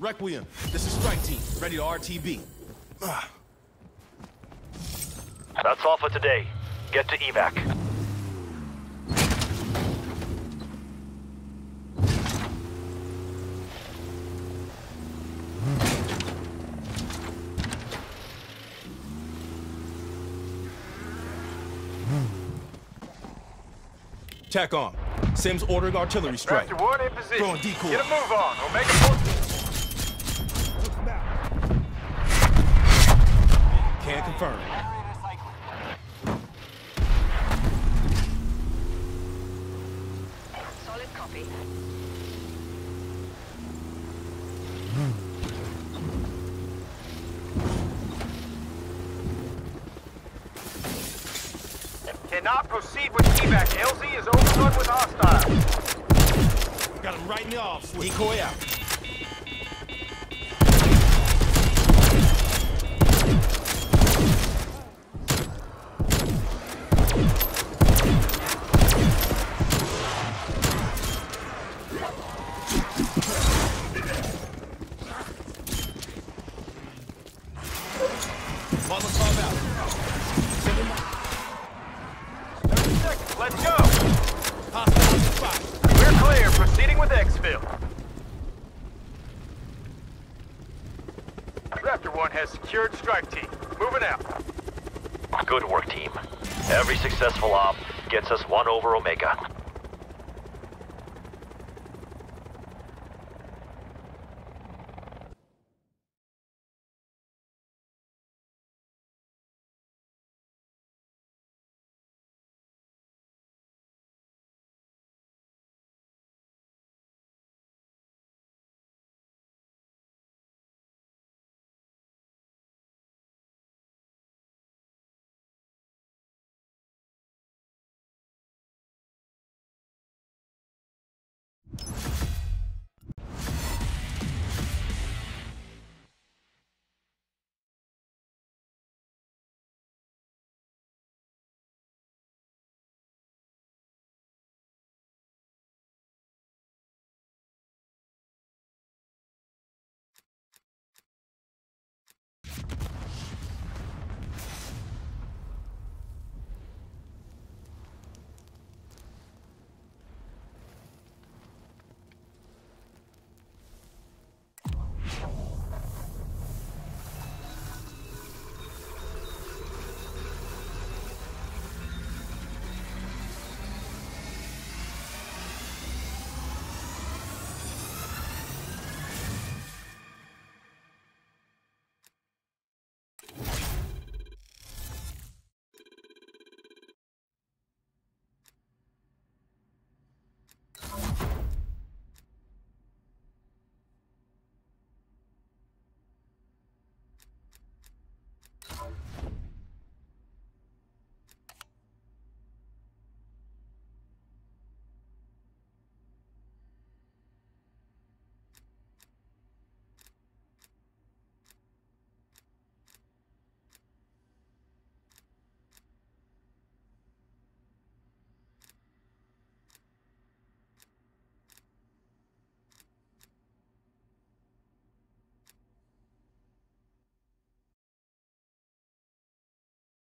Requiem, this is Strike Team, ready to RTB. That's all for today. Get to evac. Tack on. Sims ordering artillery strike. Throwing decoy. Get a move on. Omega 14. Can't confirm. Cannot proceed with evac. LZ is overrun with hostiles. Got him right in the off. Decoy out. With exfil. Raptor 1 has secured strike team. Moving out. Good work, team. Every successful op gets us one over Omega.